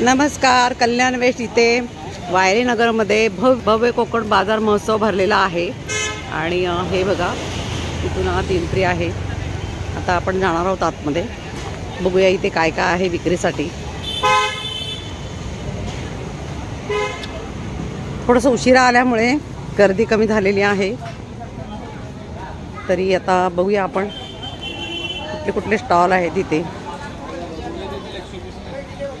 नमस्कार कल्याण वेस्ट इथे वायरीनगरमध्ये भव भव्य कोकण बाजार महोत्सव भरलेला आहे. आणि हे बघा इथून आत एंट्री आहे. आता आपण जाणार आहोत आतमध्ये. बघूया इथे काय काय आहे विक्रीसाठी. थोडंसं उशिरा आल्यामुळे गर्दी कमी झालेली आहे. तरी आता बघूया आपण कुठले कुठले स्टॉल आहेत इथे.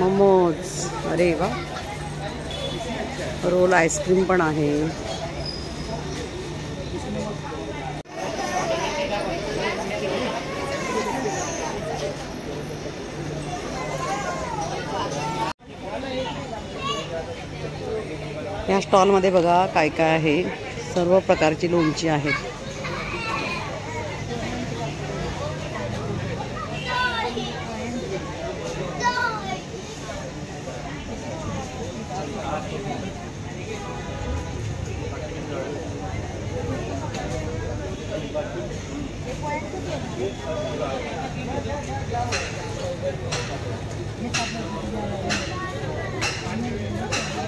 मोमोज. अरे वा. रोल आईस्क्रीम पण आहे. या स्टॉलमध्ये बघा काय काय आहे. सर्व प्रकारची लोणची आहेत.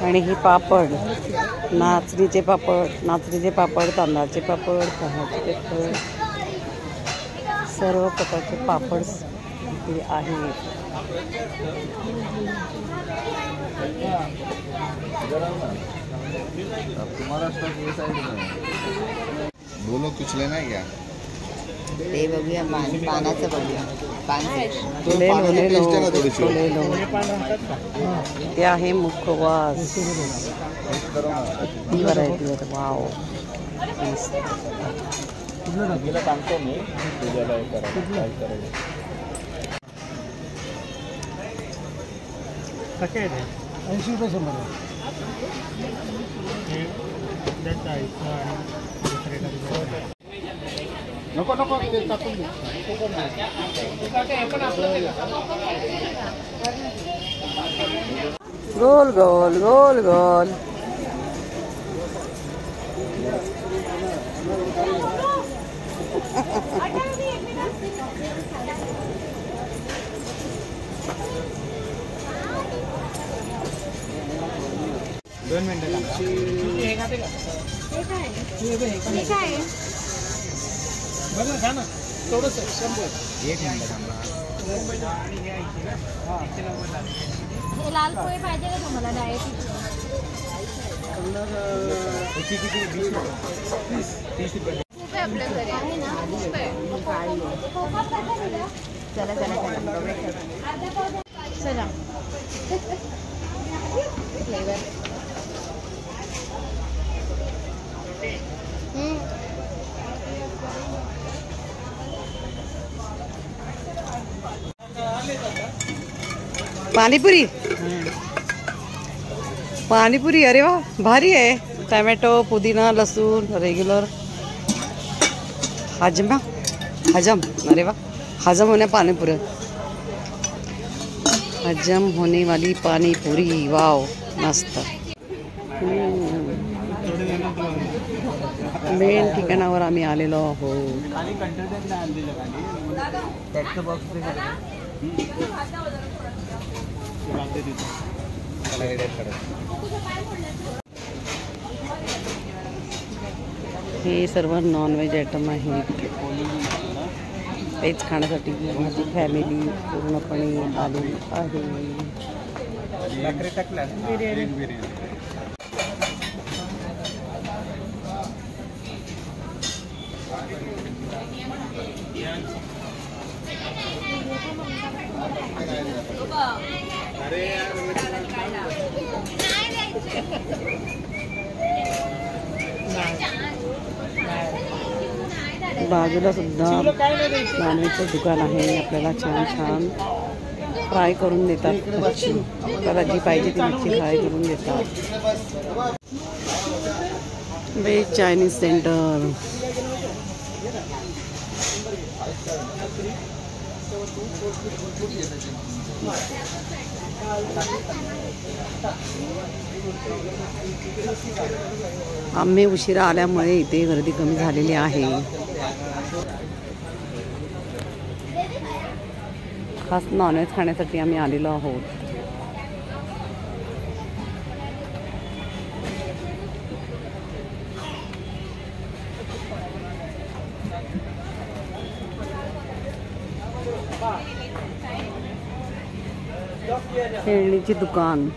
आणि हे पापड नाचणीचे पापड नाचणीचे पापड तांदळाचे पापड तांदळाचे पापड सर्व प्रकारचे पापड हे आहे दोन कुचले नाही का? ते बघूया पाण्याचं बघूया. ले लो ले लो ले लो ते आहे मुखवास ही व्हरायटी आहे वाव सांगतो मी तुझ्याला करा काय करायचं कसे ऐंशी रुपये शंभर नको नको ते टाकून दे गोल गोल गोल गोल दोन मिनिटं बघा घ्या ना. थोडंच शंभर. एक मिनिट लाल पोहे पाहिजे का तुम्हाला डायट खूप आपल्या घरी. आहे ना? चला चला चला. चला. पाणीपुरी पाणीपुरी अरे वा भारी है। टमॅटो, पुदीना लसूण रेग्युलर हजमा हजम, अरे वा हजम होणे पाणीपुरी हजम होने वाली पाणीपुरी वाव मस्त। मेन ठिकाणावर आम्ही आलेलो टॅक्स बॉक्स हे सर्व नॉनव्हेज आयटम आहेत. तेच खाण्यासाठी माझी फॅमिली पूर्णपणे आलेली आहे. भाकरी बाजूला सुद्धा दुकान आहे. आपल्याला छान छान फ्राय करून देतात. मच्छी जी पाहिजे ती मच्छी फ्राय करून देतात. व्हेज सेंटर आम्ही उशिरा आल्यामुळे इथे गर्दी कमी झालेली आहे. खास नॉनव्हेज खाण्यासाठी आम्ही आलेलो आहोत. खेळणीची दुकान.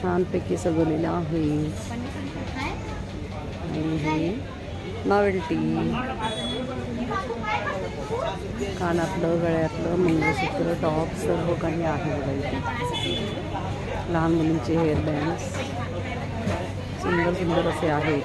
छानपैकी सजवलेलं आहे. आणि हे नॉवेल्टी कानातलं गळ्यातलं मंगळसूत्र टॉप सर्व काही आहे बघा इथे. लहान मुलींचे हेअर बँड्स सुंदर सुंदर असे आहेत.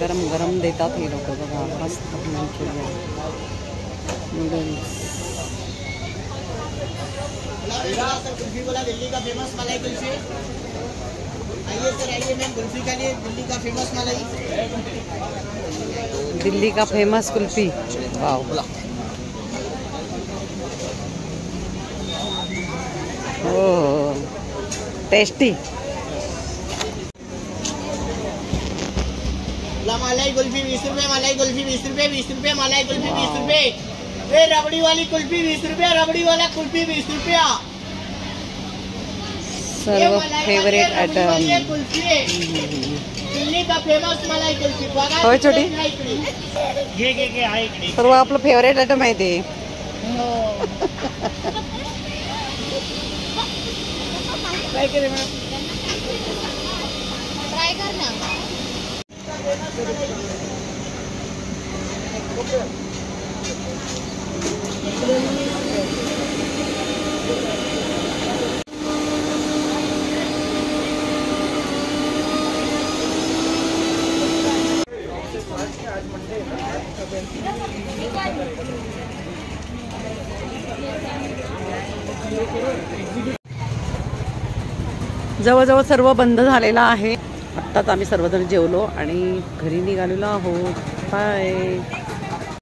गरम गरम देता लोक बघा, मस्त नूडल्स दिल्ली का फ़ेमस कुल्फी आइए दिल्ली का फ़ेमस कुल्फी. वाव हो टेस्टी मलाई कुल्फी बीस रुपए मलाई कुल्फी बीस रुपए बीस रुपए मलाई कुल्फी बीस रुपए। ये रबड़ी वाली कुल्फी बीस रुपया रबड़ी वाला कुल्फी बीस रुपया। सर्व फेवरेट है दिल्ली का फ़ेमस मलाई कुल्फी। बघा होय, छोटी? तिकडे इकडे. घे घे घे आहे इकडे। सर्व आपलं फेवरेट आयटम आहे ते काय केलं मॅम। ट्राय कर ना जवळजवळ सर्व बंद आहे. आत्ताच आम्ही सर्वजण जेवलो आणि घरी निघालेलो आहोत. बाय.